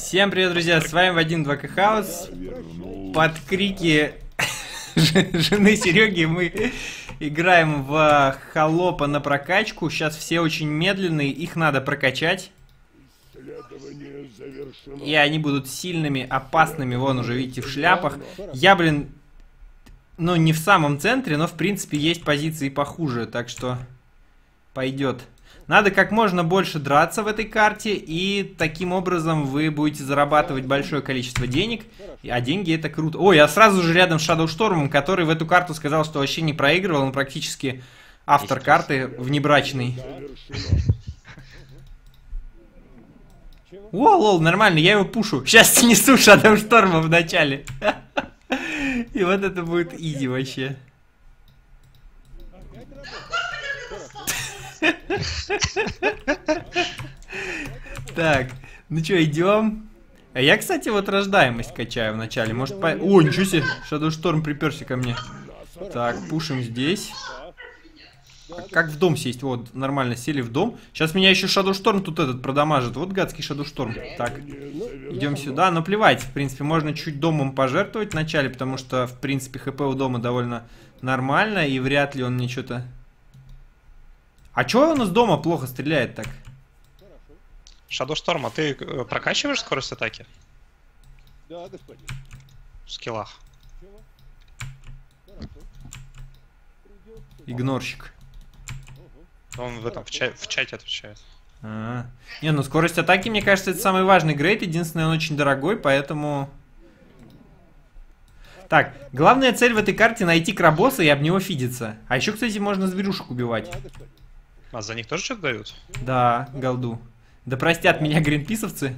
Всем привет, друзья, с вами Вадим 2К Хаус. Под крики жены Сереги мы играем в холопа на прокачку. Сейчас все очень медленные, их надо прокачать. И они будут сильными, опасными, вон уже видите в шляпах. Я, блин, ну не в самом центре, но в принципе есть позиции похуже, так что пойдет. Надо как можно больше драться в этой карте, и таким образом вы будете зарабатывать большое количество денег, а деньги это круто. Ой, я сразу же рядом с Shadow Storm, который в эту карту сказал, что вообще не проигрывал, он практически автор карты внебрачный. О, лол, нормально, я его пушу. Сейчас снесу Shadow Storm в начале. И вот это будет изи вообще. Так, ну что, идем? А я, кстати, вот рождаемость качаю вначале. Может, по... О, ничего себе, Shadow Storm приперся ко мне. Так, пушим здесь. Как в дом сесть? Вот, нормально, сели в дом. Сейчас меня еще Shadow Storm тут этот продамажит. Вот гадский Shadow Storm. Так, идем сюда. Но плевать, в принципе, можно чуть домом пожертвовать вначале, потому что, в принципе, хп у дома довольно нормально, и вряд ли он мне что-то а чё он из дома плохо стреляет так? Shadow Storm, а ты э, прокачиваешь скорость атаки? Да, господин. В скиллах. Игнорщик. Он в этом в, ча в чате отвечает. А -а -а. Не, ну скорость атаки, мне кажется, это самый важный грейд. Единственное, он очень дорогой, поэтому... Так, главная цель в этой карте найти крабоса и об него фидиться. А еще, кстати, можно зверюшек убивать. А за них тоже что-то дают? Да, голду. Да простят меня гринписовцы.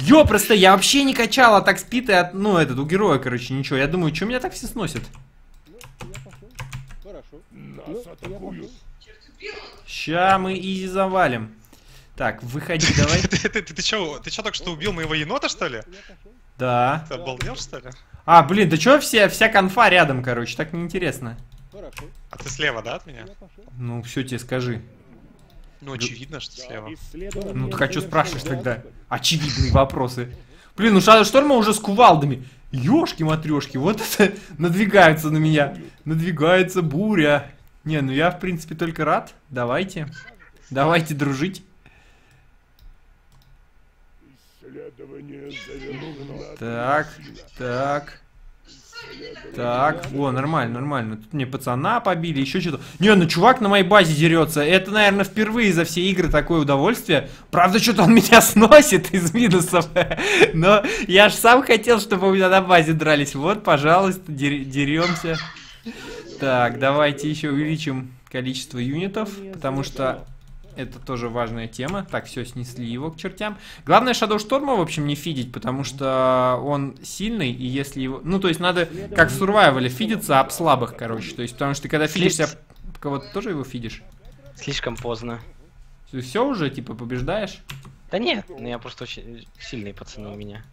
Ё, просто я вообще не качал атак спиты от, ну, этот, у героя, короче, ничего. Я думаю, что меня так все сносят? Ща мы изи завалим. Так, выходи, давай. Ты чё, ты чё только что убил моего енота, что ли? Да. Ты обалдел, что ли? А, блин, да чё все, вся конфа рядом, короче, так неинтересно. А ты слева, да, от меня? Ну, все тебе скажи. Ну, очевидно, что слева. Ну, ты хочу спрашивать тогда. Очевидные вопросы. Блин, ну Shadow Шторма уже с кувалдами. Ёшки-матрёшки, вот это надвигается на меня. Надвигается буря. Не, ну я, в принципе, только рад. Давайте. Давайте дружить. Так, так. Так, о, нормально, нормально. Тут мне пацана побили, еще что-то. Не, ну чувак на моей базе дерется. Это, наверное, впервые за все игры такое удовольствие. Правда, что-то он меня сносит из минусов. Но я ж сам хотел, чтобы у меня на базе дрались. Вот, пожалуйста, дер деремся. Так, давайте еще увеличим количество юнитов, потому что это тоже важная тема. Так, все, снесли его к чертям. Главное Shadow Storm, в общем, не фидить, потому что он сильный, и если его... Ну, то есть надо, как в Survival, фидиться об слабых, короче. То есть, потому что ты когда фидишься кого-то тоже его фидишь? Слишком поздно. Ты все уже, типа, побеждаешь? Да нет, ну я просто очень сильные пацаны у меня.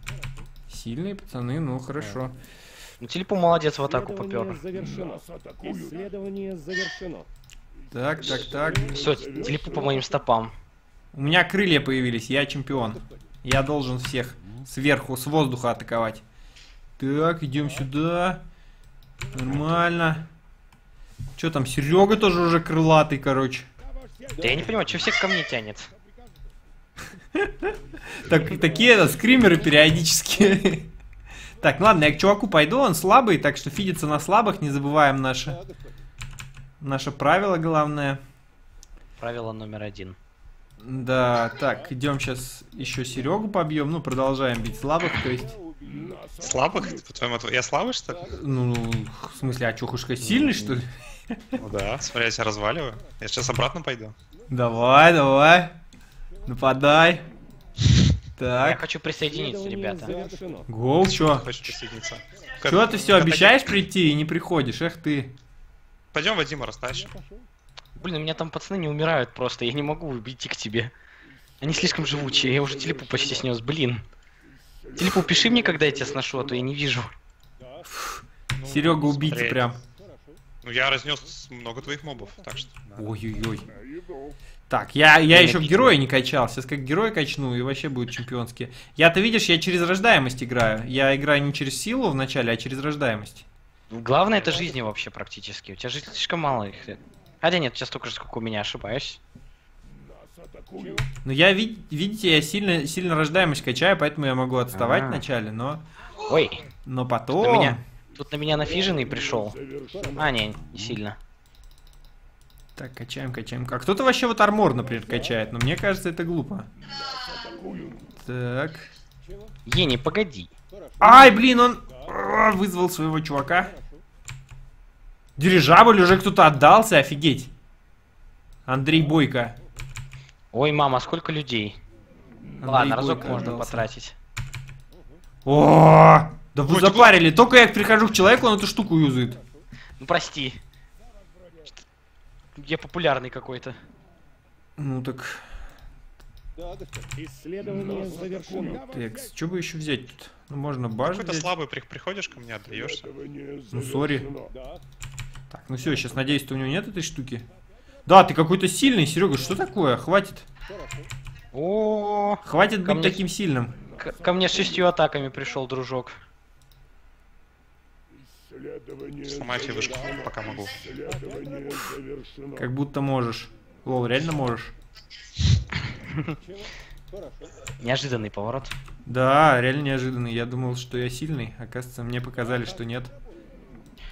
Сильные пацаны, ну хорошо. Ну, Телепу молодец в атаку попер. Исследование завершено. Так, так, так. Все, телепу по моим стопам. У меня крылья появились, я чемпион. Я должен всех сверху, с воздуха атаковать. Так, идем сюда. Нормально. Что там, Серега тоже уже крылатый, короче. Да я не понимаю, что всех ко мне тянет. Так, такие это, скримеры периодически. Так, ладно, я к чуваку пойду, он слабый, так что фидится на слабых, не забываем наше Наше правило главное. Правило номер один. Да, так, идем сейчас еще Серегу побьем, ну, продолжаем бить слабых, то есть... Слабых? По-твоему, я слабый, что ли? Ну, в смысле, а чухушка сильный, что ли? Ну да, смотри, я тебя разваливаю. Я сейчас обратно пойду. Давай, давай. Нападай. Так. Я хочу присоединиться, ребята. Гол, чё? Хочешь присоединиться? Чё ты все обещаешь прийти и не приходишь? Эх ты. Пойдем Вадима растащим. Блин, у меня там пацаны не умирают просто, я не могу идти к тебе. Они слишком живучие, я уже телепу почти снес, блин. Телепу, пиши мне, когда я тебя сношу, а то я не вижу. Ну, Серега убийца прям. Ну я разнес много твоих мобов, так что. Ой-ой-ой. Так, я, я еще в героя не качал. Сейчас как герой качну, и вообще будет чемпионский. Я-то видишь, я через рождаемость играю. Я играю не через силу вначале, а через рождаемость. Главное это жизни вообще практически. У тебя жизни слишком мало их. Хотя нет, сейчас столько же, сколько у меня, ошибаюсь. Ну я, вид- видите, я сильно, сильно рождаемость качаю, поэтому я могу отставать А. вначале, но, Ой, но на потом... меня. Тут на меня нафиженный пришел. А, не, не сильно. Так, качаем, качаем. А кто-то вообще вот армор, например, качает, но мне кажется, это глупо. Так. Ени, погоди. Ай, блин, он а, вызвал своего чувака. Дирижабль уже кто-то отдался, офигеть. Андрей Бойко. Ой, мама, сколько людей. Андрей Ладно, разок Бойко можно отдался. потратить. О, да вы Ой, ты запарили. Только я прихожу к человеку, он эту штуку юзает. Ну прости. Я популярный какой-то. Ну так. Исследование завершено. так, что бы еще взять тут? Ну, можно баш Какой-то слабый при- приходишь ко мне, отдаешься. Ну, сори. Да. Так, ну все, сейчас надеюсь, что у него нет этой штуки. Да, ты какой-то сильный, Серега, что такое? Хватит. О, Хватит Ко быть мне- таким сильным. к- ко мне с шестью атаками пришел дружок. Исследование Сломайте вышку, завершено. пока могу. Как будто можешь. Лол, реально можешь? Неожиданный поворот. Да, реально неожиданный. Я думал, что я сильный. Оказывается, мне показали, что нет.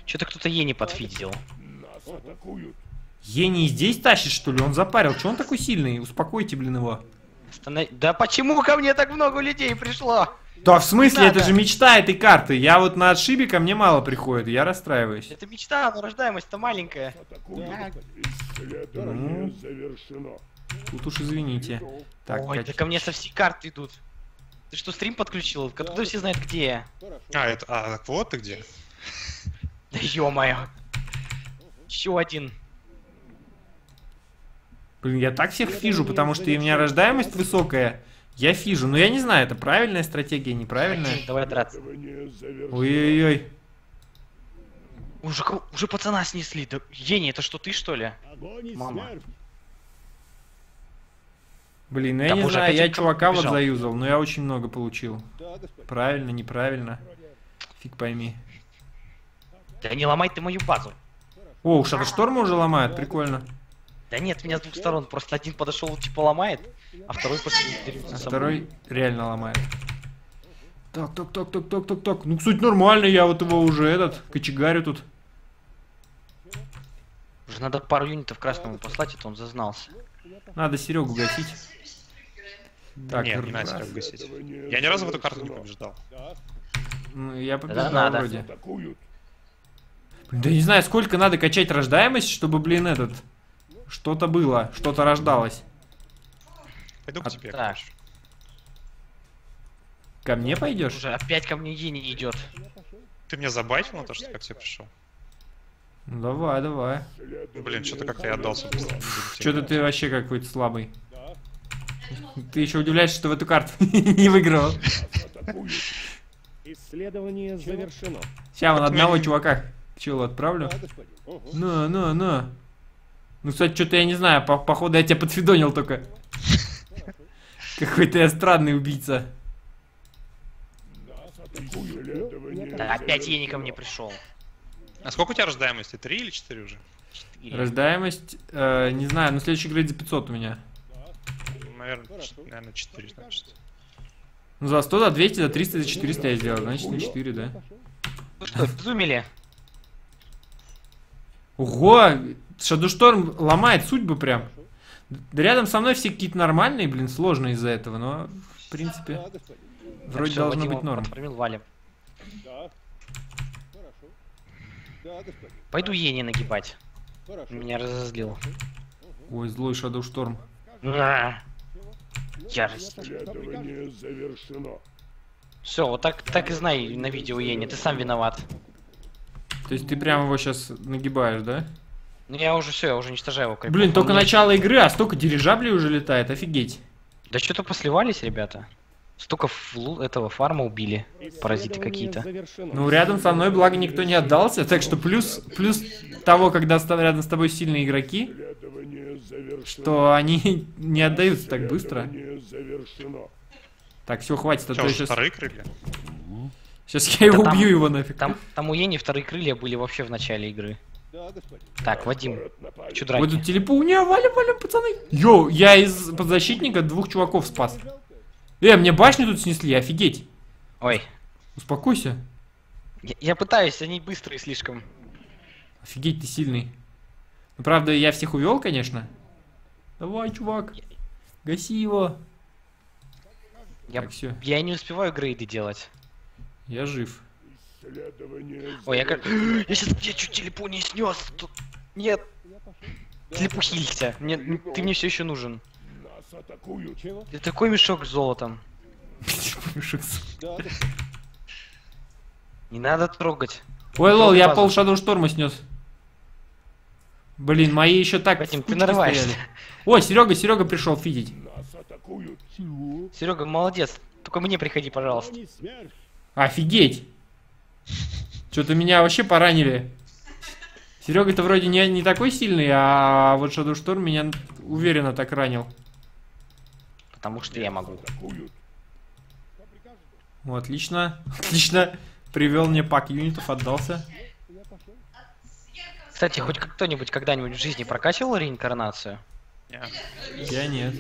Что-то кто-то Ени подфидел. Нас атакуют. Ени и здесь тащит, что ли? Он запарил. Че он такой сильный? Успокойте, блин, его. Останов- Да почему ко мне так много людей пришло? Да, в смысле, Не это же мечта этой карты. Я вот на отшибе ко мне мало приходит, я расстраиваюсь. Это мечта, но рождаемость-то маленькая. Исследование Ну. Тут уж извините. Так, Ой, да ко мне со всей карты идут. Ты что, стрим подключил? Откуда все знают, где я? А, это, а, так вот ты где? Да ё-моё. Еще один. Блин, я так всех фижу, потому что у меня рождаемость высокая. Я фижу. Но я не знаю, это правильная стратегия, неправильная. Давай драться. Ой-ой-ой. Уже, уже пацана снесли. Да, Ени, это что, ты что ли? Мама. Блин, ну я Да не боже, знаю, я чувака вот побежал. заюзал, но я очень много получил. Правильно, неправильно. Фиг пойми. Да не ломай ты мою базу. О, у Шторма уже ломают, прикольно. Да нет, меня с двух сторон. Просто один подошел, типа ломает, а второй дерется А второй реально ломает. Так, так, так, так, так, так, так. Ну, кстати, нормально, я вот его уже этот, кочегарю тут. Уже надо пару юнитов красному послать, а то он зазнался. Надо Серегу гасить. Так, Нет, не надо себя гасить. Я ни разу в эту карту не побеждал. Да. Ну, я побеждал надо. вроде. Атакуют. Да не знаю, сколько надо качать рождаемость, чтобы, блин, этот... Что-то было, что-то рождалось. Пойду А к тебе, так. короче. Ко мне пойдешь? Уже опять ко мне Ени идет. Ты меня забайтил на то, что я к тебе пришел? Ну, давай, давай. Блин, что-то как-то я отдался быстро. Что-то ты вообще какой-то слабый. Ты еще удивляешься, что в эту карту не выиграл. Исследование завершено. Сейчас вон Так одного чувака к челу отправлю. На, на, на. Ну, кстати, что-то я не знаю, по- походу я тебя подфидонил только. Какой-то я странный убийца. Опять Ени ко мне пришел. А сколько у тебя рождаемости? Три или четыре уже? Рождаемость, э, не знаю, но следующий грейд за 500 у меня. Наверное, наверное, четыре, значит. Ну, за 100, за 200, за 300, за 400 я сделал, значит на 4, да. Вы что, безумели? Ого, Шадушторм ломает судьбы прям. Да рядом со мной все какие-то нормальные, блин, сложные из-за этого, но, в принципе, Да, вроде Всё, должно Вадима быть норм. подкормил, валим. Да. Хорошо. Да, господин. Пойду Ени нагибать. Хорошо. Меня разозлил. Ой, злой Шадушторм. А, Ярость. Исследование завершено. Все, вот так, так и знай на видео Ени, ты сам виноват. То есть ты прям его сейчас нагибаешь, да? Ну я уже все, я уже уничтожаю его. крипов. Блин, только Он мне- начало игры, а столько дирижаблей уже летает, офигеть. Да что-то посливались, ребята. Столько флу- этого фарма убили. Паразиты какие-то. Ну, рядом со мной, благо, никто не отдался, так что плюс, плюс того, когда рядом с тобой сильные игроки, что они не отдаются так быстро. Так, все, хватит, а Что, то уже сейчас... Сейчас я его убью его нафиг. Там, там у Ени вторые крылья были вообще в начале игры. Так, Вадим, чё Вот драки? тут телепу... Не, валим, валим, пацаны. Йоу, я из подзащитника двух чуваков спас. Э, мне башню тут снесли, офигеть. Ой, Успокойся. я, я пытаюсь, они быстрые слишком. Офигеть, ты сильный. Ну, правда, я всех увел, конечно. Давай, чувак. Гаси его. Я, Так, все, я не успеваю грейды делать. Я жив. Исследование Ой, я как... Я сейчас я чуть телепу не снес. Тут... Нет. Телепу хилься. Мне, ты мне все еще нужен. Нас атакуют. Ты такой мешок с золотом. Да, господин. Не надо трогать. Ой, лол, я пол Shadow Шторма снес. Блин, мои еще так Вадим, в ты нарываешься. Ой, Серега, Серега пришел фидить. Нас атакуют. Чего? Серега, молодец. Только мне приходи, пожалуйста. Офигеть. Что-то меня вообще поранили. Серега-то вроде не, не такой сильный, а вот Shadow Storm меня уверенно так ранил. Потому что я могу. Ну, отлично. Отлично. Привел мне пак юнитов, отдался. Кстати, хоть кто-нибудь когда-нибудь в жизни прокачивал реинкарнацию? Я нет.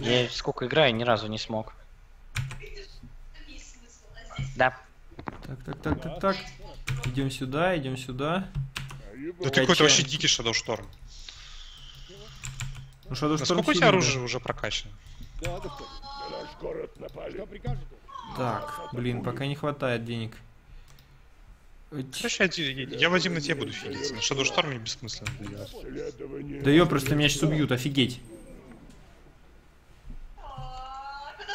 Я сколько играю, ни разу не смог. Да. Так, так, так, так, так. Идем сюда, идем сюда. Да ты какой-то вообще дикий Shadow Storm. Ну, Shadow Storm Насколько у тебя оружие уже прокачано? Так, блин, пока не хватает денег. Слушай, я, я Вадим на тебе буду фигиться. На Shadow Storm мне бессмысленно Да ее просто меня сейчас убьют, офигеть.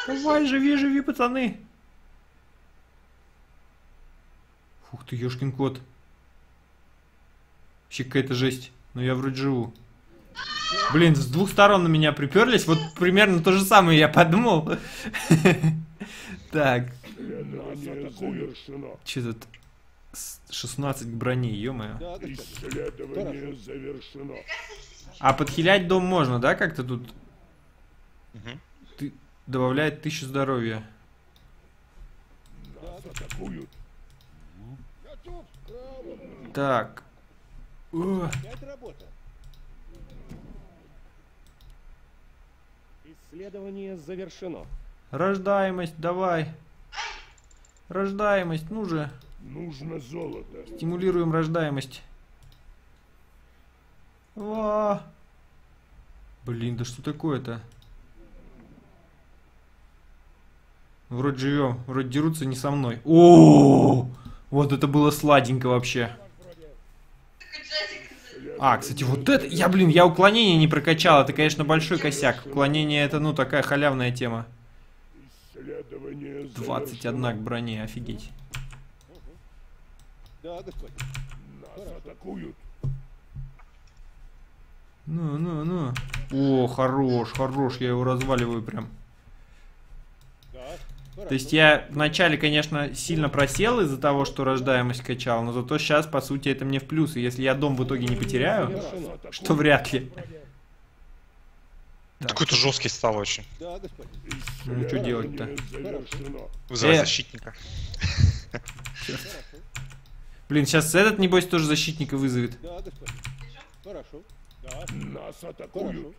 Давай, живи, живи, пацаны. Фух ты, ёшкин кот. Вообще какая-то жесть. Но я вроде живу. Блин, с двух сторон на меня приперлись. Вот примерно то же самое я подумал. Так, Исследование завершено. что тут? С- 16 к броне, ё-моё. Исследование завершено. А подхилять дом можно, да, как-то тут? Ты... Добавляет 1000 здоровья. Нас атакуют. Так. О. Исследование завершено. рождаемость, давай. Рождаемость, ну же. Нужно золото. Стимулируем рождаемость. О! Блин, да что такое-то? Вроде живем, вроде дерутся не со мной. О, вот это было сладенько вообще. А, кстати, вот это, я, блин, я уклонение не прокачал, это, конечно, большой косяк. Уклонение это, ну, такая халявная тема. Исследование 21 к броне, офигеть. Да, господин. Нас атакуют. Ну, ну, ну. О, хорош, хорош, я его разваливаю прям. То есть я вначале, конечно, сильно просел из-за того, что рождаемость качал, но зато сейчас, по сути, это мне в плюс. И если я дом в итоге не потеряю, что вряд ли. Такой-то жесткий стал очень. Да. Ну, что делать-то? Вызывай Э. защитника. Блин, сейчас этот, небось, тоже защитника вызовет. Да. Хорошо. Да. Нас атакуют.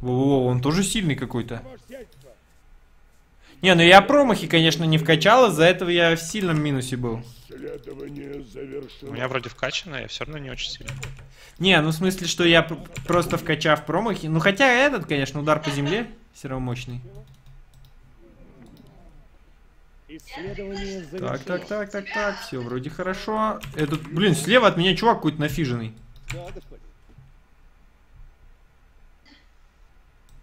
Во-во, он тоже сильный какой-то. Не, ну я промахи, конечно, не вкачал, из-за этого я в сильном минусе был. Исследование У меня вроде вкачано, я все равно не очень сильно. Не, ну в смысле, что я просто вкачав промахи. Ну хотя этот, конечно, удар по земле все равно мощный. Исследование Так, так, так, так, так, все, вроде хорошо. Этот, блин, слева от меня чувак какой-то нафиженный.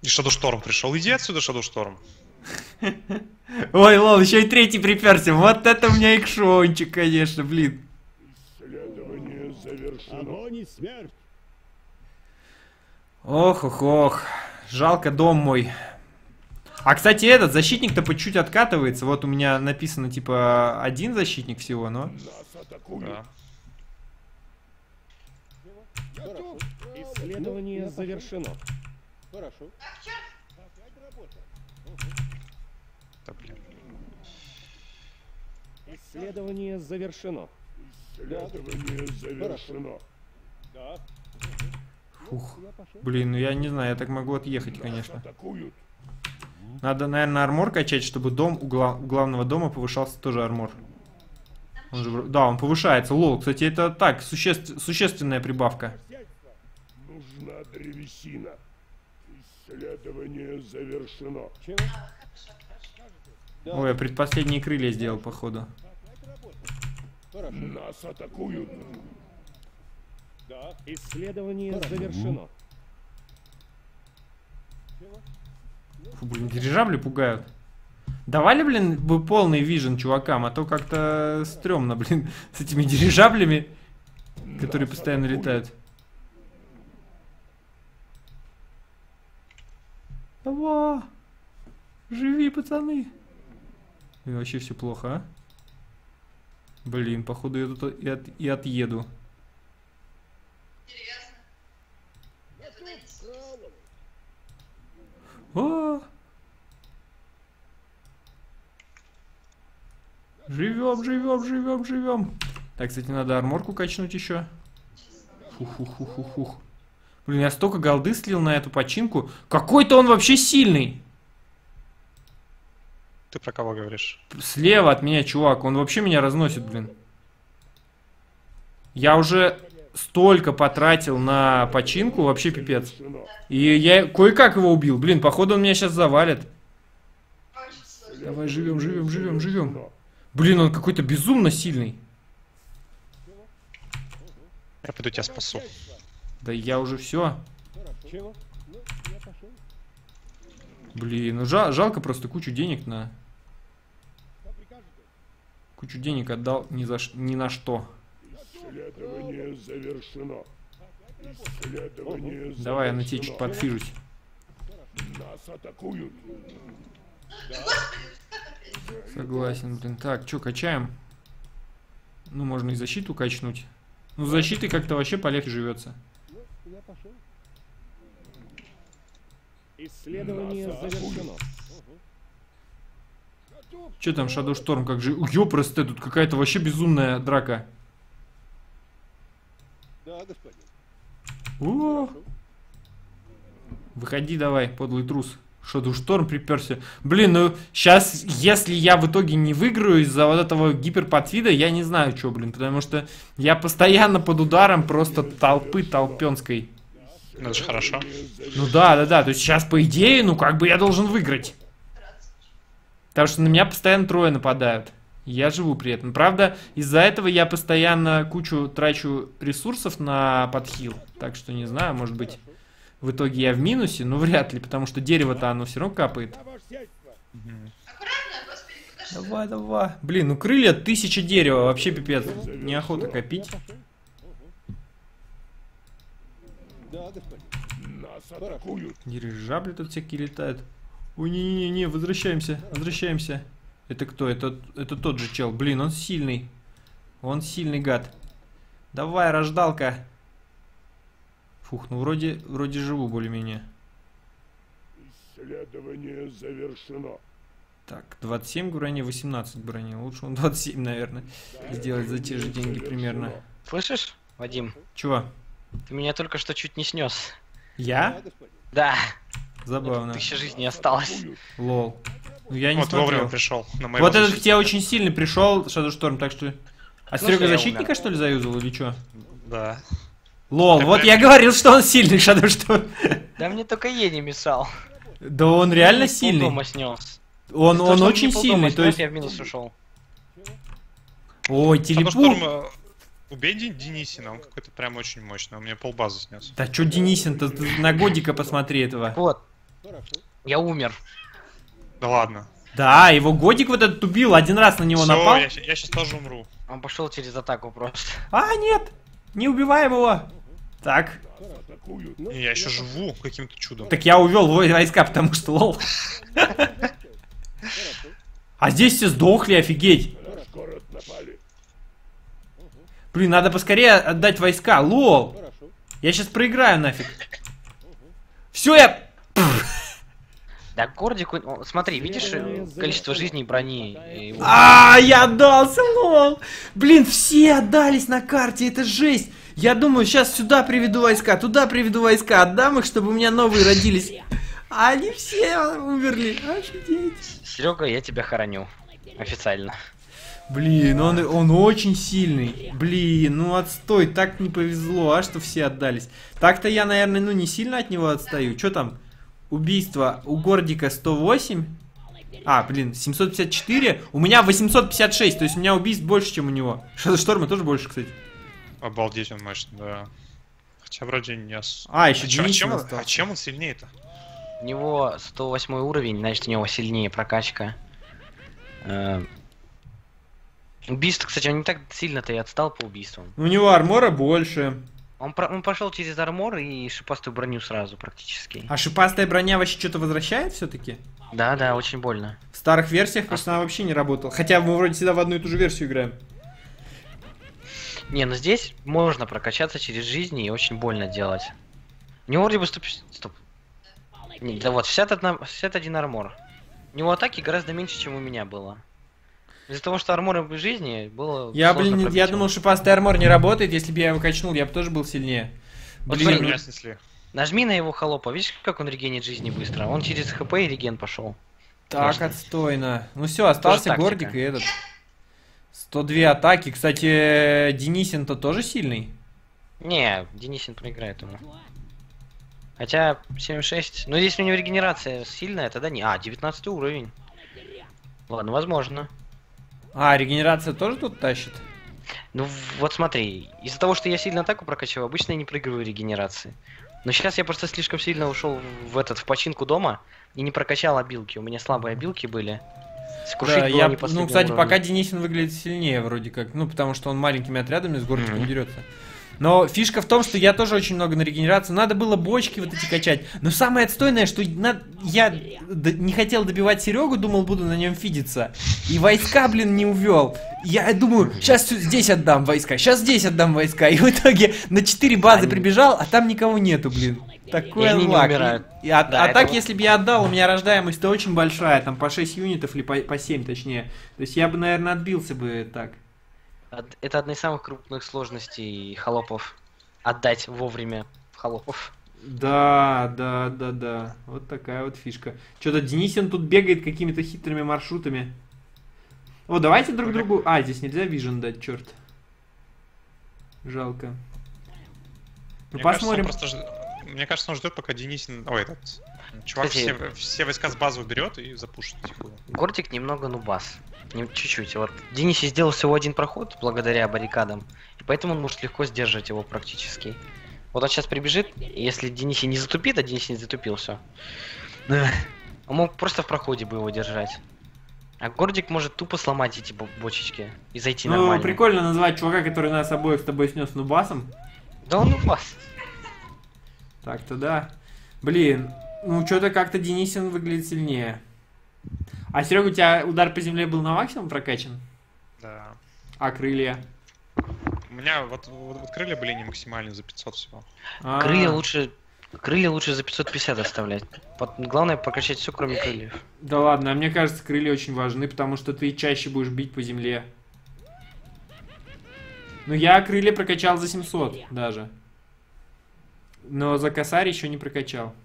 И Storm пришел. Иди отсюда, Storm. Ой, лол, еще и третий приперся. Вот это у меня экшончик, конечно, блин. Исследование завершено. Ох, ох, ох. Жалко дом мой. А, кстати, этот защитник-то по чуть откатывается. Вот у меня написано, типа, один защитник всего, но... Нас атакуют. Да. Хорошо. Исследование завершено. Хорошо. Да, блин. Исследование завершено. Исследование завершено. Да. Фух. Блин, ну я не знаю, я так могу отъехать, конечно. атакуют. Надо, наверное, армор качать, чтобы дом у, гла- у главного дома повышался тоже армор. Он же, да, он повышается. Лол, кстати, это так, существ- существенная прибавка. Нужна древесина. Исследование завершено. Чего? Ой, я предпоследние крылья сделал, походу. Хорошо. Нас атакуют. Да. Исследование завершено. Фу, блин, дирижабли пугают. Давали, блин, бы полный вижен чувакам, а то как-то стрёмно, блин, с этими дирижаблями, которые постоянно летают. Давай! Живи, пацаны! И вообще все плохо, а? Блин, походу я тут и, от- и отъеду. О! Живем, живем, живем, живем. Так, кстати, надо арморку качнуть еще. Фух-фух-фух-фух. Блин, я столько голды слил на эту починку. Какой-то он вообще сильный. Ты про кого говоришь? Слева от меня, чувак. Он вообще меня разносит, блин. Я уже столько потратил на починку, вообще пипец. И я кое-как его убил. Блин, походу он меня сейчас завалит. Давай, живем, живем, живем, живем. Блин, он какой-то безумно сильный. Я пойду тебя спасу. Да я уже все. Блин, ну жа- жалко просто кучу денег на... Кучу денег отдал ни, за ш- ни на что. Исследование завершено. Исследование Давай я на тебе чуть завершено. подфижусь. Нас атакуют. Согласен, блин. Так, что, качаем? Ну, можно и защиту качнуть. Ну, с защитой как-то вообще полегче живется. Исследование завершено. Че там, Shadow Storm, как же... Ёпросте, тут какая-то вообще безумная драка. Да, господин. О! Выходи давай, подлый трус. Shadow Storm приперся. Блин, ну сейчас, если я в итоге не выиграю из-за вот этого гиперподфида, я не знаю, что, блин, потому что я постоянно под ударом просто толпы толпенской. Ну, это же хорошо. Ну да, да, да, то есть сейчас, по идее, ну как бы я должен выиграть. Потому что на меня постоянно трое нападают. Я живу при этом. Правда, из-за этого я постоянно кучу трачу ресурсов на подхил. Так что не знаю, может быть, в итоге я в минусе, но вряд ли, потому что дерево-то оно все равно капает. Давай, давай. Блин, ну крылья тысяча дерева, вообще пипец. Неохота копить. Дирижабли тут всякие летают. Ой, не-не-не, возвращаемся, возвращаемся. Это кто? Это, это тот же чел. Блин, он сильный. Он сильный гад. Давай, рождалка. Фух, ну вроде, вроде живу более-менее. Исследование завершено. Так, 27 брони, 18 брони. Лучше он 27, наверное, сделать за те же деньги примерно. Слышишь, Вадим? Чего? Ты меня только что чуть не снес. Да, Я? Да, Забавно. тысяча жизней осталось. Лол. Ну я не Вот вовремя смотрел. пришел на Вот этот к тебе очень сильный пришел, Shadow Storm, так что... А Ну, Серега защитника, умер. что ли, заюзал или что? Да. Лол, Так вот прям- я говорил, что он сильный, Shadow Storm. Да мне только Е не мешал. Да он реально сильный. полдома снес. Он, То, он что очень сильный, то есть... Я в минус ушел. Ой, телепорт. Э, убей Ден- Денисина, он какой-то прям очень мощный, он мне полбазы снес. Да чё Денисин-то, ты на годика посмотри этого. Вот, Хорошо. я умер. Да ладно. Да, его годик вот этот убил, один раз на него Всё, напал. я, сейчас тоже умру. Он пошел через атаку просто. А, нет, не убиваем его. Так. Не, я еще живу каким-то чудом. Так я увел вой- войска, потому что лол. А здесь все сдохли, офигеть. Блин, надо поскорее отдать войска, лол. Я сейчас проиграю нафиг. Все, я... Да, он- смотри, видишь э, количество жизней и брони? А, я отдался, лол. Блин, все отдались на карте, это жесть. Я думаю, сейчас сюда приведу войска, туда приведу войска, отдам их, чтобы у меня новые родились. А они все умерли. Офигеть. Серега, я тебя хороню. Официально. Блин, он, он очень сильный. Блин, ну отстой, так не повезло, а что все отдались. Так-то я, наверное, ну не сильно от него отстаю. Что там? Убийство у Гордика 108. А, блин, 754. У меня 856, то есть у меня убийств больше, чем у него. Шторма тоже больше, кстати. Обалдеть он мощный, да. Хотя вроде не А, еще а, чё- а чем он, а чем он сильнее-то? У него 108 уровень, значит у него сильнее прокачка. Э, Убийство, кстати, он не так сильно-то и отстал по убийствам. У него армора больше. Он, про- он пошел через армор и шипастую броню сразу практически. А шипастая броня вообще что-то возвращает все-таки? Да, да, очень больно. В старых версиях просто она вообще не работала. Хотя мы вроде всегда в одну и ту же версию играем. Не, ну здесь можно прокачаться через жизни и очень больно делать. У него вроде бы 150... Стоп. Не, да вот, 61, 61 армор. У него атаки гораздо меньше, чем у меня было. Из-за того, что армор в жизни было Я, блин, пробить я его. думал, шипастый армор не работает. Если бы я его качнул, я бы тоже был сильнее. Вот Блин, смотри, ну- Меня снесли. Нажми на его холопа, видишь, как он регенит жизни быстро? Он через хп и реген пошел. Так Конечно. отстойно. Ну все, остался. Гордик и этот. 102 атаки. Кстати, Денисин-то тоже сильный. Не, Денисин проиграет ему. Хотя 7-6. Ну если у него регенерация сильная, тогда не. А, 19 уровень. Ладно, возможно. А, регенерация тоже тут тащит? Ну вот смотри, из-за того, что я сильно атаку прокачиваю, обычно я не проигрываю регенерации. Но сейчас я просто слишком сильно ушел в этот в починку дома и не прокачал обилки. У меня слабые обилки были. Да, я, ну, кстати, уровня. пока Денисин выглядит сильнее вроде как. Ну, потому что он маленькими отрядами с Гордиком Мгм. дерется. Но фишка в том, что я тоже очень много на регенерацию. Надо было бочки вот эти качать. Но самое отстойное, что на- я не хотел добивать Серегу, думал, буду на нем фидиться. И войска, блин, не увел. Я думаю, сейчас здесь отдам войска, сейчас здесь отдам войска. И в итоге на 4 базы прибежал, а там никого нету, блин. Такой И они не лак. умирают. И- а Да, а это так, вот- если бы я отдал, у меня рождаемость-то очень большая, там по 6 юнитов или по, по 7 точнее. То есть я бы, наверное, отбился бы так. Это одна из самых крупных сложностей холопов. Отдать вовремя холопов. Да, да, да, да. Вот такая вот фишка. Что-то Денисин тут бегает какими-то хитрыми маршрутами. О, давайте друг другу... А, здесь нельзя вижен дать, черт. Жалко. Ну, Мне кажется, он посмотрим. просто ж- Мне кажется, он ждет, пока Денисин... Ой, этот... Чувак Кстати- все, все войска с базы уберет и запушит тихо. Гортик немного нубас. Чуть-чуть. Вот Дениси сделал всего один проход благодаря баррикадам. И поэтому он может легко сдерживать его практически. Вот он сейчас прибежит, и если Дениси не затупит, а Дениси не затупил, все. Он мог просто в проходе бы его держать. А Гордик может тупо сломать эти бо- бочечки и зайти Ну, нормально. прикольно назвать чувака, который нас обоих с тобой снес нубасом. Да он нубас. Так-то да. Блин, ну что-то как-то Денисин выглядит сильнее. А Серега, у тебя удар по земле был на максимум прокачан? Да. А крылья? У меня вот, вот, вот крылья были не максимальные за 500 всего. А, Крылья лучше... Крылья лучше за 550 оставлять. Под- Главное прокачать все, кроме крыльев. Да ладно, а мне кажется, крылья очень важны, потому что ты чаще будешь бить по земле. Ну, я крылья прокачал за 700 даже. Но за косарь еще не прокачал.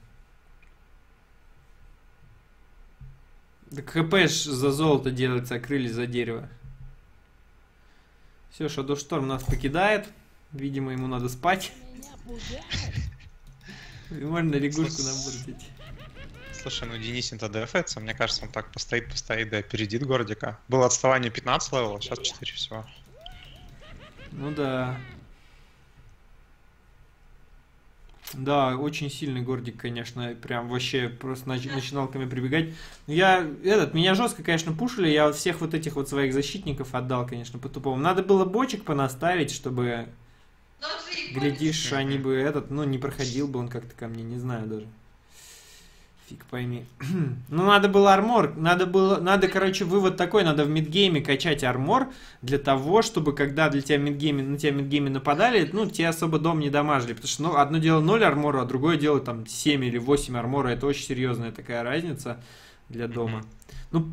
Так хп ж за золото делается, а крылья за дерево. Все, Storm нас покидает. Видимо, ему надо спать. И Можно лягушку набросить. Слушай, ну Денисин-то дефается, мне кажется, он так постоит, постоит, да опередит Гордика. Было отставание 15 левела, сейчас 4 всего. Ну да. Да, очень сильный гордик, конечно, прям вообще просто нач- начинал ко мне прибегать. Но я, этот, меня жестко, конечно, пушили, я всех вот этих вот своих защитников отдал, конечно, по тупому. Надо было бочек понаставить, чтобы... Ну, Глядишь, они бы этот, ну, не проходил бы он как-то ко мне, не знаю даже. Фиг пойми. ну, надо было армор, надо было, надо, короче, вывод такой, надо в мидгейме качать армор для того, чтобы, когда для тебя мидгейме, на тебя мидгейме нападали, ну, тебе особо дом не дамажили, потому что, ну, одно дело 0 армора, а другое дело, там, 7 или 8 армора, это очень серьезная такая разница для дома. Ну,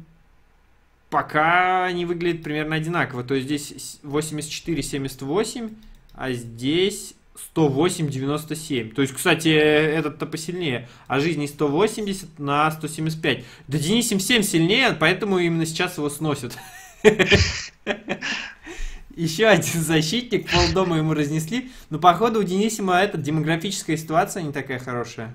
пока они выглядят примерно одинаково, то есть здесь 84-78, а здесь 108,97. То есть, кстати, этот-то посильнее. А жизни 180 на 175. Да Денисим 7 сильнее, поэтому именно сейчас его сносят. Еще один защитник, полдома ему разнесли. Но походу у Денисима эта демографическая ситуация не такая хорошая.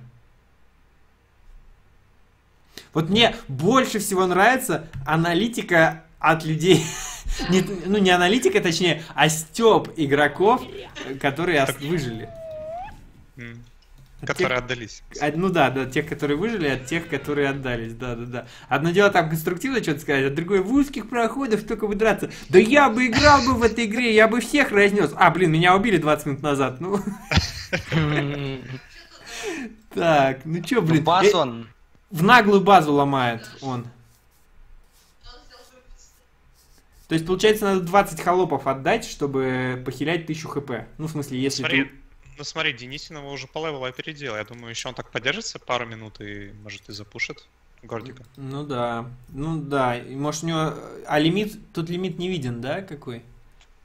Вот мне больше всего нравится аналитика от людей, не, ну не аналитика, точнее, а степ игроков, которые ос- выжили. От Которые тех- отдались. а, ну да, да, тех, которые выжили, от тех, которые отдались, да, да, да. Одно дело там конструктивно что-то сказать, а другое в узких проходах только бы драться. Да я бы играл бы в этой игре, я бы всех разнес. А, блин, меня убили 20 минут назад, ну. Так, ну чё, блин. Бас э, он. В наглую базу ломает он. То есть, получается, надо 20 холопов отдать, чтобы похилять 1000 хп. Ну, в смысле, если Смотри, ты... ну смотри, Денисинова уже по левелу опередил. Я думаю, еще он так подержится пару минут и, может, и запушит Гордика. Ну да, ну да. И, Может, у него... А лимит... Тут лимит не виден, да, какой?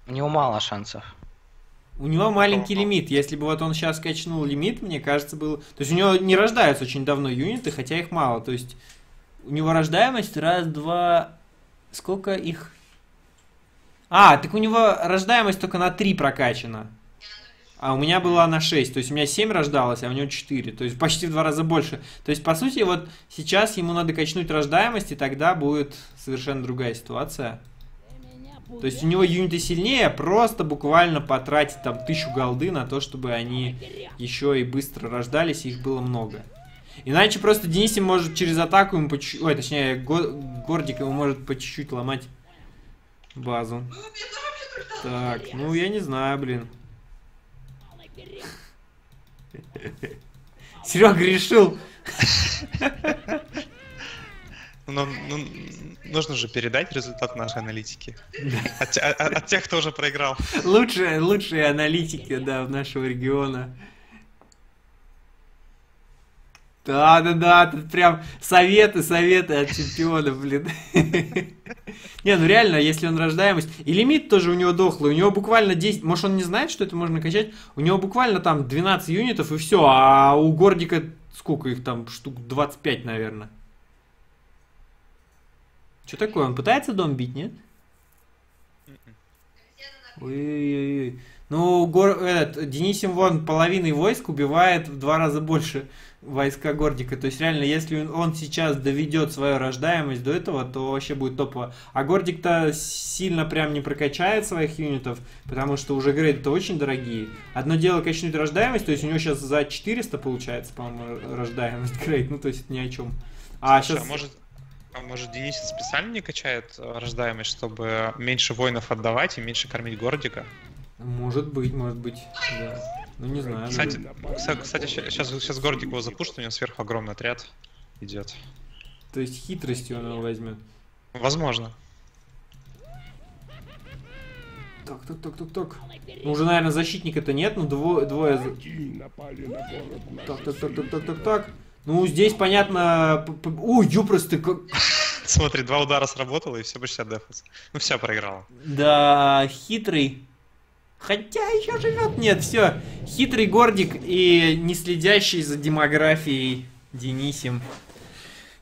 У него мало шансов. У него маленький Ага. лимит. Если бы вот он сейчас качнул лимит, мне кажется, был... То есть у него не рождаются очень давно юниты, хотя их мало. То есть у него рождаемость раз, два... Сколько их? А, так у него рождаемость только на 3 прокачана. А у меня была на 6. То есть у меня 7 рождалось, а у него 4. То есть почти в два раза больше. То есть, по сути, вот сейчас ему надо качнуть рождаемость, и тогда будет совершенно другая ситуация. То есть у него юниты сильнее, просто буквально потратить там тысячу голды на то, чтобы они еще и быстро рождались, и их было много. Иначе просто Денисим может через атаку ему по чуть- Ой, точнее, Го- Гордик ему может по чуть-чуть ломать базу. Так, ну я не знаю, блин. Серега решил. Ну, ну, нужно же передать результат нашей аналитики. От, от- от тех, кто уже проиграл. Лучшие, лучшие аналитики, да, в нашего региона. Да, да, да, тут прям советы, советы от чемпиона, блин. Не, ну реально, если он рождаемость. И лимит тоже у него дохлый. У него буквально 10. Может, он не знает, что это можно качать? У него буквально там 12 юнитов и все. А у Гордика сколько их там? Штук 25, наверное. Что такое? Он пытается дом бить, нет? Ой-ой-ой. Ну, гор, этот, Денисим вон половиной войск убивает в два раза больше войска Гордика. То есть, реально, если он- сейчас доведет свою рождаемость до этого, то вообще будет топово. А Гордик-то сильно прям не прокачает своих юнитов, потому что уже грейды-то очень дорогие. Одно дело качнуть рождаемость, то есть у него сейчас за 400 получается, по-моему, рождаемость грейд. Ну, то есть, это ни о чем. А Слушай, сейчас... а может, а может Денисин специально не качает э, рождаемость, чтобы меньше воинов отдавать и меньше кормить Гордика? Может быть, может быть, да. Ну, не знаю. Кстати, кса- кстати, сейчас, сейчас Гордик его запушит, у него сверху огромный отряд идет. То есть, хитростью он его возьмет. Возможно. Так, так, так, так, так. Ну, уже, наверное, защитника-то нет, но дво- двое... наш. Так, так, так, так, так, так, так. Ну, здесь, понятно... Ой, ёпрос ты, как... Смотри, два удара сработало и все почти отдефаться. Ну все проиграло. Да, хитрый. Хотя еще живет. Нет, все. Хитрый Гордик и не следящий за демографией Денисим.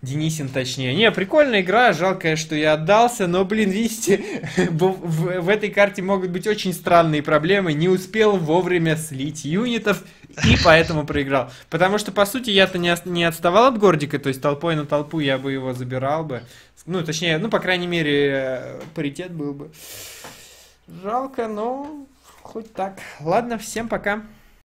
Денисин, точнее. Не, прикольная игра, жалко, что я отдался, но, блин, видите, в, в- этой карте могут быть очень странные проблемы. Не успел вовремя слить юнитов, и поэтому проиграл. Потому что, по сути, я-то не, не отставал от Гордика, то есть толпой на толпу я бы его забирал бы. Ну, точнее, ну, по крайней мере, э, паритет был бы. Жалко, но хоть так. Ладно, всем пока.